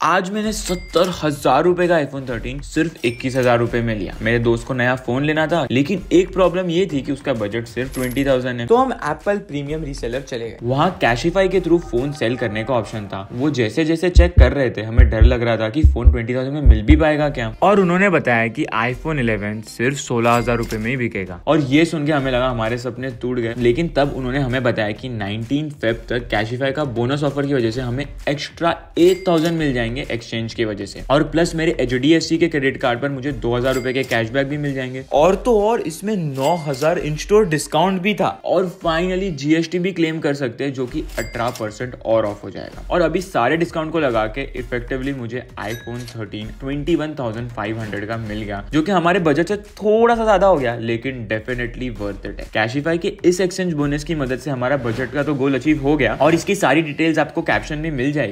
आज मैंने सत्तर हज़ार रूपए का आईफोन 13 सिर्फ़ इक्कीस हज़ार रूपए में लिया। मेरे दोस्त को नया फ़ोन लेना था लेकिन एक प्रॉब्लम ये थी कि उसका बजट सिर्फ़ ट्वेंटी थाउज़ेंड है। तो हम एप्पल प्रीमियम रीसेलर चले गए। वहाँ कैशिफाई के थ्रू फ़ोन सेल करने का ऑप्शन था। वो जैसे जैसे चेक कर रहे थे हमें डर लग रहा था की फ़ोन ट्वेंटी थाउज़ेंड में मिल भी पाएगा क्या? और उन्होंने बताया की आईफोन 11 सिर्फ़ सोलह हज़ार रूपए में ही बिकेगा। और ये सुन के हमें लगा हमारे सपने टूट गए लेकिन तब उन्होंने हमें बताया कि 19 फेब तक कैशिफाई का बोनस ऑफ़र की वजह से हमें एक्स्ट्रा एट थाउज़ेंड मिल जाएँगे। एक्सचेंज की वजह से। और प्लस मेरे HDFC के क्रेडिट कार्ड पर मुझे दो हज़ार के कैशबैक भी मिल जाएँगे। और तो और इसमें नौ हज़ार इन स्टोर डिस्काउंट भी था। और फाइनली जीएसटी भी क्लेम कर सकते हैं जो कि 18 परसेंट और ऑफ़ हो जाएगा। और अभी सारे डिस्काउंट को लगा के इफेक्टिवली मुझे आईफोन 13 21,500 का मिल गया जो कि हमारे बजट से थोड़ा सा ज़्यादा हो गया लेकिन डेफिनेटली वर्थ इट है। कैशिफाई के इस एक्सचेंज बोनस की मदद से हमारा बजट का तो गोल अचीव हो गया और इसकी सारी डिटेल्स आपको कैप्शन में मिल जाएगी।